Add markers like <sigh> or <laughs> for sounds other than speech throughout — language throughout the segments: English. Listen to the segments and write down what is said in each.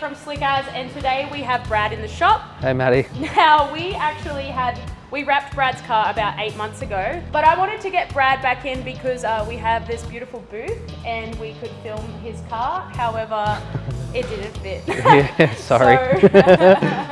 from Slick and today we have Brad in the shop. Hey, Maddie. <laughs> Now, we actually had, we wrapped Brad's car about eight months ago, but I wanted to get Brad back in because uh, we have this beautiful booth and we could film his car. However, it didn't fit. <laughs> yeah, sorry. <laughs> So,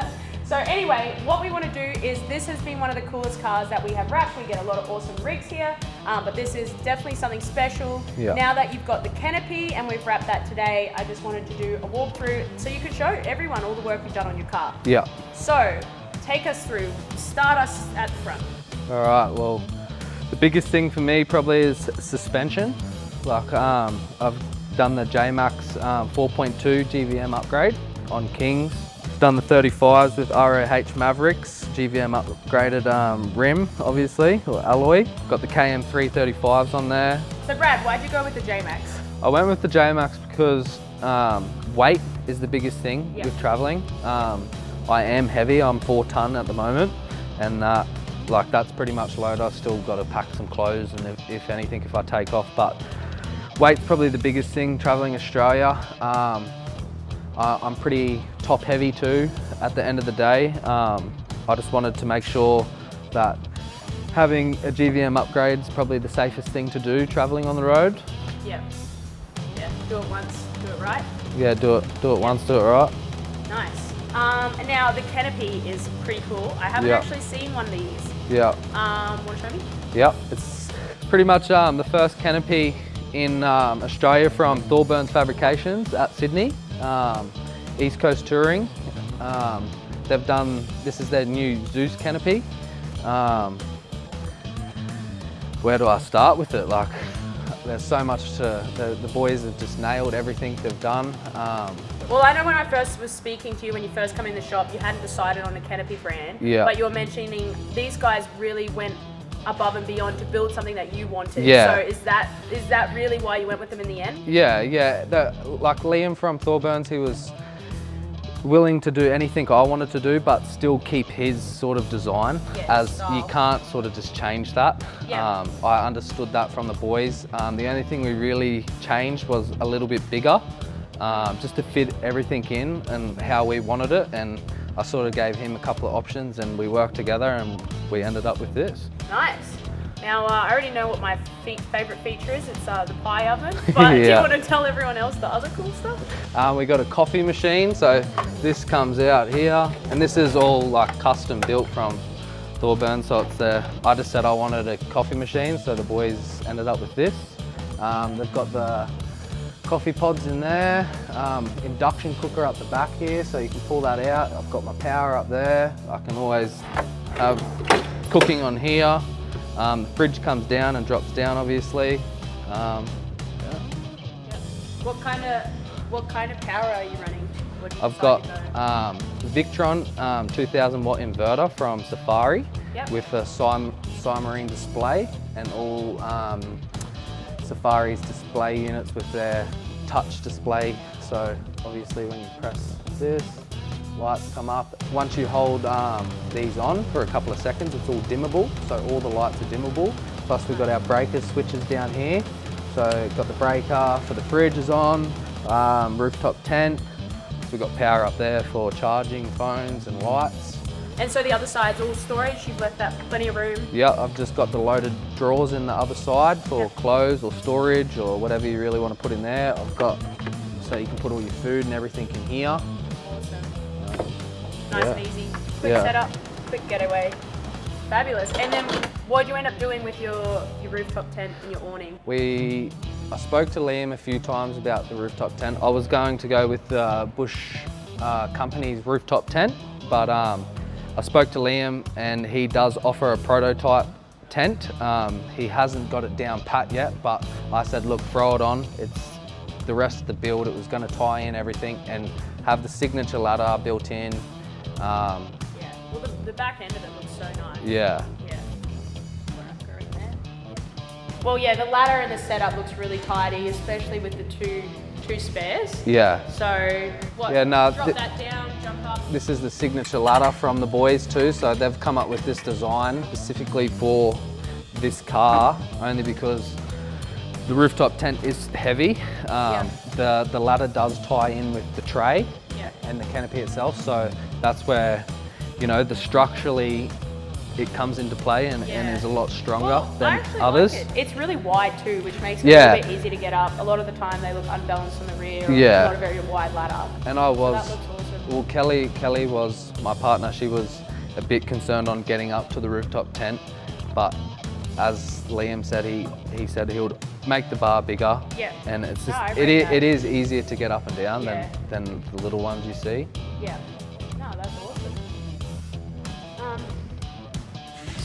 so anyway, what we want to do is this has been one of the coolest cars that we have wrapped. We get a lot of awesome rigs here, um, but this is definitely something special. Yeah. Now that you've got the canopy and we've wrapped that today, I just wanted to do a walkthrough so you could show everyone all the work you've done on your car. yeah. So, take us through. Start us at the front. All right. Well, the biggest thing for me probably is suspension. Like um, I've done the JMACX um, 4.2 GVM upgrade on Kings. Done the 35s with ROH Mavericks, GVM upgraded um, rim, obviously, or alloy. Got the KM 335s on there. So, Brad, why'd you go with the JMACX? I went with the JMACX because um, weight is the biggest thing Yeah. with traveling. Um, I am heavy, I'm four ton at the moment, and uh, like that's pretty much load. I've still got to pack some clothes and if, if anything, if I take off, but weight's probably the biggest thing traveling Australia. Um, I, I'm pretty top heavy too at the end of the day. Um, I just wanted to make sure that having a GVM upgrade is probably the safest thing to do traveling on the road. Yeah. Yeah, do it once, do it right. Yeah, do it, do it once, do it right. Nice. Um, and now the canopy is pretty cool. I haven't Yeah. actually seen one of these. Yeah, Um, want to show me? yep. It's pretty much um, the first canopy in um, Australia from Thorburns Fabrications at Sydney, um, East Coast Touring. Um, they've done, this is their new Zeus canopy. Um, where do I start with it? Like, there's so much to, the, the boys have just nailed everything they've done. Um, Well, I know when I first was speaking to you when you first come in the shop, you hadn't decided on a canopy brand. Yeah. But you were mentioning these guys really went above and beyond to build something that you wanted. Yeah. So is that is that really why you went with them in the end? Yeah, yeah. The, like Liam from Thorburns, he was willing to do anything I wanted to do, but still keep his sort of design. Yeah, as style. you can't sort of just change that. Yeah. Um, I understood that from the boys. Um, the only thing we really changed was a little bit bigger, um, just to fit everything in and how we wanted it. And I sort of gave him a couple of options, and we worked together, and we ended up with this. Nice. Now uh, I already know what my favorite feature is. It's uh, the pie oven. <laughs> But do you want to tell everyone else the other cool stuff? Um, we got a coffee machine, so this comes out here, and this is all like custom built from Thorburn. So it's the, I just said I wanted a coffee machine, so the boys ended up with this. Um, they've got the coffee pods in there, um, induction cooker up the back here, so you can pull that out. I've got my power up there. I can always have cooking on here. Um, the fridge comes down and drops down, obviously. Um, yeah. What kind of what kind of power are you running? You I've got um, Victron um, 2000 watt inverter from Safari Yep. with a Cy- Simarine display and all um, Safari's display units with their touch display. So obviously when you press this, lights come up. Once you hold um, these on for a couple of seconds, it's all dimmable. So all the lights are dimmable. Plus we've got our breaker switches down here. So got the breaker for the fridge is on, um, rooftop tent. We've got power up there for charging phones and lights. And so the other side's all storage. You've left that plenty of room. Yeah, I've just got the loaded drawers in the other side for clothes or storage or whatever you really want to put in there. I've got so you can put all your food and everything in here. Nice Yeah. and easy. Quick Yeah. setup, quick getaway. Fabulous. And then what would you end up doing with your, your rooftop tent and your awning? We, I spoke to Liam a few times about the rooftop tent. I was going to go with the Bush uh, Company's rooftop tent, but um, I spoke to Liam and he does offer a prototype tent. Um, he hasn't got it down pat yet, but I said, look, throw it on. It's the rest of the build. It was going to tie in everything and have the signature ladder built in. Um, Yeah. Well, the, the back end of it looks so nice. yeah, Yeah. Go in there. Well, yeah, the ladder and the setup looks really tidy, especially with the two two spares. yeah. So what? Yeah, no, drop th- that down, jump up. This is the signature ladder from the boys too, so they've come up with this design specifically for this car, only because the rooftop tent is heavy. Um, the, the ladder does tie in with the tray, Yeah. and the canopy itself. So that's where, you know, the structurally it comes into play and, and is a lot stronger Well, than others. Like it. It's really wide too, which makes it Yeah. a bit easy to get up. A lot of the time they look unbalanced on the rear. Or Yeah. Not a very wide ladder. And I was, looks awesome. well, Kelly, Kelly was my partner. She was a bit concerned on getting up to the rooftop tent, but as Liam said, he, he said he would make the bar bigger. Yeah. And it's just, I it, is, it is easier to get up and down Yeah. than, than the little ones you see. Yeah.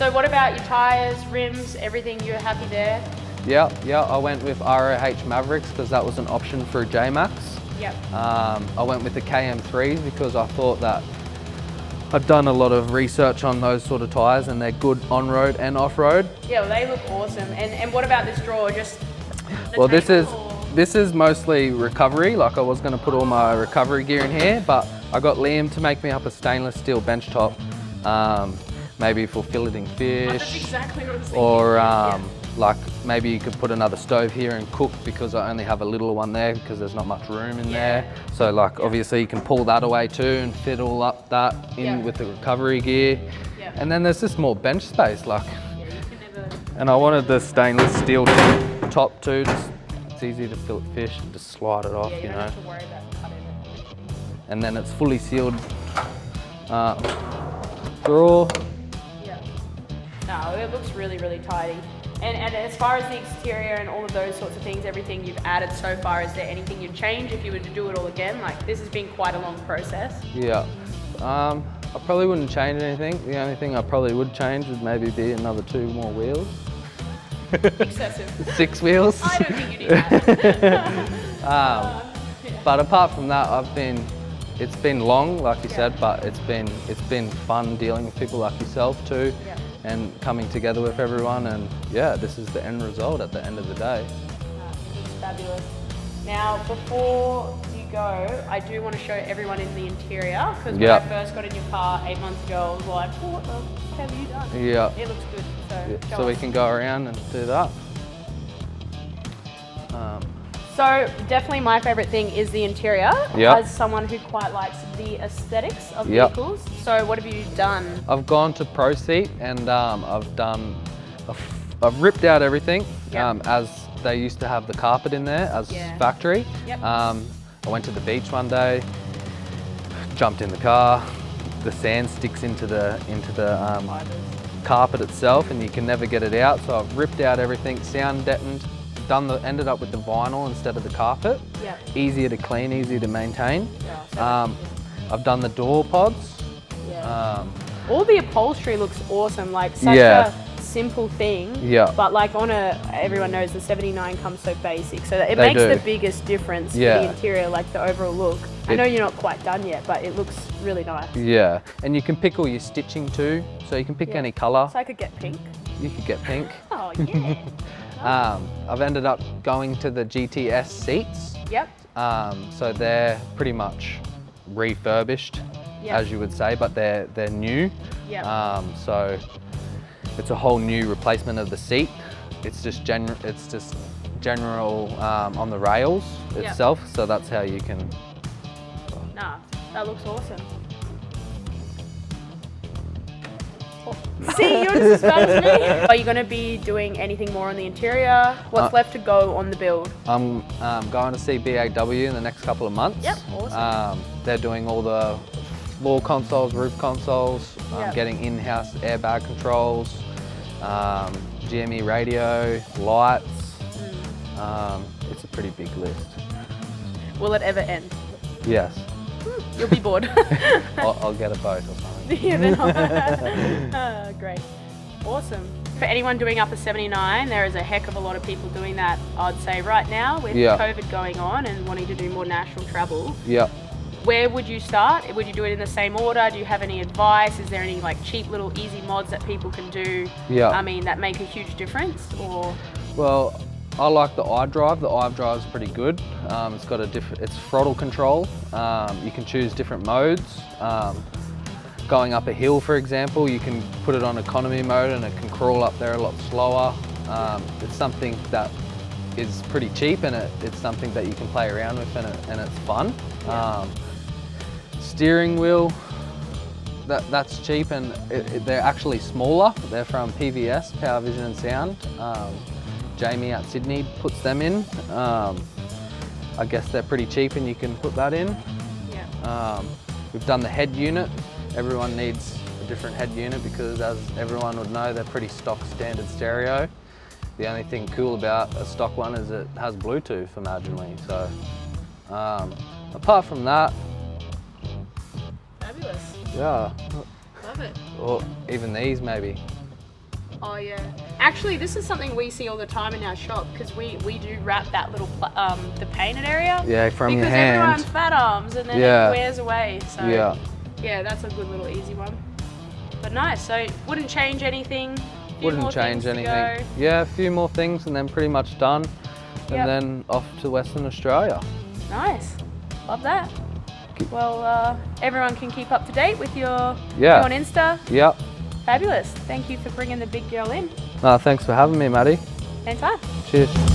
So what about your tyres, rims, everything? You're happy there? Yeah, yeah, I went with ROH Mavericks because that was an option for a JMACX. Yep. Um, I went with the KM3s because I thought that I'd done a lot of research on those sort of tyres and they're good on-road and off-road. Yeah, well, they look awesome. And and what about this drawer? Just Well, this is or- this is mostly recovery. Like I was going to put all my recovery gear in here, but I got Liam to make me up a stainless steel bench top, um, maybe for filleting That's fish, exactly what I was thinking. or Yeah. um, like maybe you could put another stove here and cook because I only have a little one there because there's not much room in Yeah. there. So like obviously you can pull that away too and fit all up that in Yeah. with the recovery gear. Yeah. And then there's just more bench space like. Yeah, you can never. And I wanted the stainless steel top too. Just, it's easy to fillet fish and just slide it off, Yeah, you you know. have to worry about. And then it's fully sealed uh, drawer. Yeah. No, it looks really, really tidy. And, and as far as the exterior and all of those sorts of things, everything you've added so far, is there anything you'd change if you were to do it all again? Like, this has been quite a long process. Yeah. Um, I probably wouldn't change anything. The only thing I probably would change would maybe be another two more wheels. Excessive. <laughs> Six wheels. I don't think you need that. <laughs> um, but apart from that, I've been, it's been long, like you said, but it's been, it's been fun dealing with people like yourself too. Yeah. And coming together with everyone and yeah, this is the end result at the end of the day. It's fabulous. Now, before you go, I do want to show everyone in the interior because when Yeah. I first got in your car eight months ago, I was like, oh, what the have you done? Yeah. It looks good. So, Yeah, so we can go around and do that. Um, So definitely my favorite thing is the interior. Yep. As someone who quite likes the aesthetics of Yep. vehicles. So what have you done? I've gone to Pro Seat and um, I've done, I've, I've ripped out everything Yep. um, as they used to have the carpet in there as Yeah. factory. Yep. Um, I went to the beach one day, jumped in the car, the sand sticks into the into the um, carpet itself and you can never get it out. So I've ripped out everything, sound deadened, done the, ended up with the vinyl instead of the carpet. Yep. Easier to clean, easier to maintain. Yeah, Um, I've done the door pods. Yeah. Um, All the upholstery looks awesome. Like such Yeah. a simple thing. Yeah. But like on a, everyone knows the 79 comes so basic. So that it They makes do. the biggest difference for Yeah. the interior, like the overall look. I know you're not quite done yet, but it looks really nice. yeah, and you can pick all your stitching too. So you can pick Yeah. any colour. So I could get pink. You could get pink. <laughs> Oh yeah. <laughs> Um, I've ended up going to the GTS seats. yep. Um, so they're pretty much refurbished, Yeah. as you would say, but they're they're new. Yeah. Um, so it's a whole new replacement of the seat. It's just gen it's just general um, on the rails itself. So that's how you can. Nah, that looks awesome. <laughs> See, you're just as bad as me. Are you going to be doing anything more on the interior? What's Uh, left to go on the build? I'm um, going to see BAW in the next couple of months. Yep, awesome. Um, they're doing all the floor consoles, roof consoles, um, Yep. getting in-house airbag controls, um, GME radio, lights. Hmm. Um, it's a pretty big list. Will it ever end? Yes, You'll be bored. <laughs> <laughs> I'll, I'll get a boat or something. <laughs> yeah, then I'll- Ah, great. Awesome. For anyone doing up a 79, there is a heck of a lot of people doing that, I'd say, right now with Yeah. COVID going on and wanting to do more national travel. Yep. Where would you start? Would you do it in the same order? Do you have any advice? Is there any like cheap little easy mods that people can do? Yeah. I mean, that make a huge difference or Well, I like the iDrive. The iDrive is pretty good. Um, it's got a different, it's throttle control. Um, you can choose different modes. Um, going up a hill, for example, you can put it on economy mode and it can crawl up there a lot slower. Um, it's something that is pretty cheap and it, it's something that you can play around with and, it, and it's fun. Um, Steering wheel, that, that's cheap and it, it, they're actually smaller. They're from PVS, Power Vision and Sound. Jamie out Sydney puts them in. Um, I guess they're pretty cheap and you can put that in. Yeah. Um, we've done the head unit. Everyone needs a different head unit because as everyone would know, they're pretty stock standard stereo. The only thing cool about a stock one is it has Bluetooth imaginally. So um, apart from that, Fabulous. yeah, Love it. or even these maybe. Oh yeah. Actually, this is something we see all the time in our shop because we we do wrap that little um the painted area. Yeah, from because your hand. everyone's fat arms and then Yeah. it wears away. So Yeah. yeah, that's a good little easy one. But nice. So wouldn't change anything. Wouldn't change anything. Yeah, a few more things and then pretty much done. And Yep. then off to Western Australia. Nice. Love that. Well, uh, everyone can keep up to date with your Yeah. on Insta. Yep. Fabulous. Thank you for bringing the big girl in. No, thanks for having me, Maddie. Anytime. Cheers.